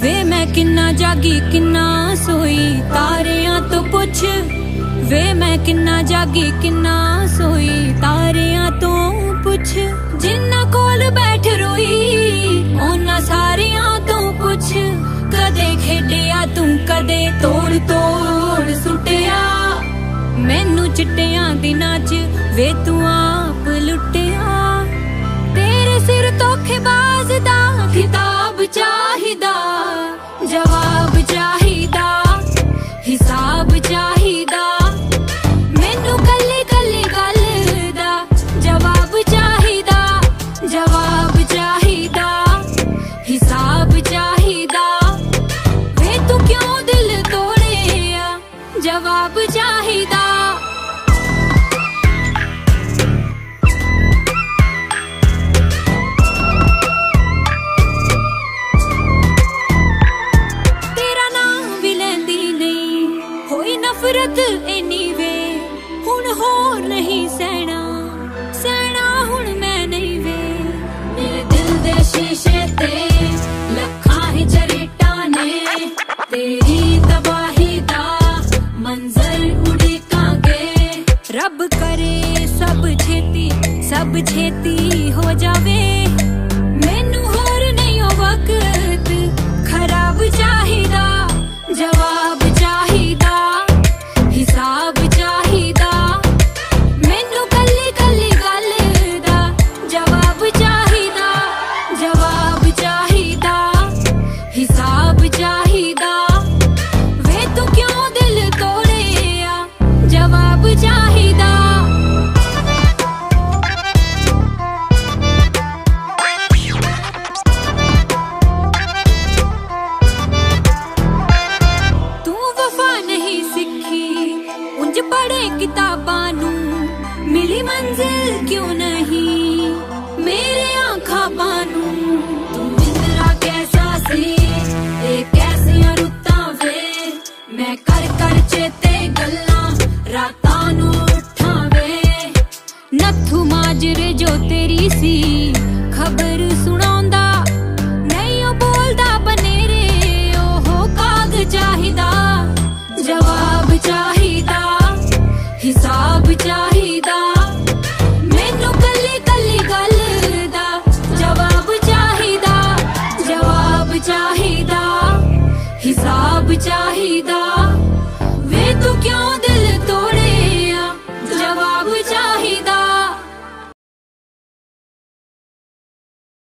ਵੇ ਮੈਂ ਕਿੰਨਾ ਜਾਗੀ, ਕਿੰਨਾ ਸੋਈ, ਤਾਰਿਆਂ ਤੋਂ ਪੁੱਛ। ਵੇ ਮੈਂ ਕਿੰਨਾ ਜਾਗੀ, ਕਿੰਨਾ ਸੋਈ, ਤਾਰਿਆਂ ਤੋਂ ਪੁੱਛ। ਜਿੰਨਾ ਕੋਲ ਬੈਠ ਰੋਈ, ਉਹਨਾਂ ਸਾਰਿਆਂ ਤੋਂ ਪੁੱਛ। ਕਦੇ ਖੇਡਿਆ ਤੂੰ, ਕਦੇ ਤੋੜ ਤੋੜ ਸੁੱਟਿਆ। ਮੈਨੂੰ ਚਿੱਟਿਆਂ ਦਿਨਾਂ 'ਚ ਵੇ ਤੂੰ ਆਪ ਲੁੱਟਿਆ। ਤੇਰੇ ਸਿਰ ਧੋਖੇਬਾਜ਼ ਦਾ ਖਿਤਾਬ ਜਵਾਬ ਚਾਹੀਦਾ। ਤੇਰਾ ਨਾਮ ਵੀ ਲੈਂਦੀ ਨਹੀਂ, ਹੋਈ ਨਫ਼ਰਤ ਇੰਨੀ ਵੇ ਹੁਣ ਹੋਰ ਨਹੀਂ ਸਹਿਣਾ ਸਹਿਣਾ ਹੁਣ ਮੈਂ ਨਹੀਂ ਵੇ। ਮੇਰੇ ਦਿਲ ਦੇ ਸ਼ੀਸ਼ੇ ਤੇ ਲੱਖਾਂ ਹੀ ਚਰੀਟਾਂ ਨੇ, ਤੇਰੀ ਰੱਬ ਸਭ ਛੇਤੀ ਸਭ ਛੇਤੀ ਹੋ ਜਾਵੇ। see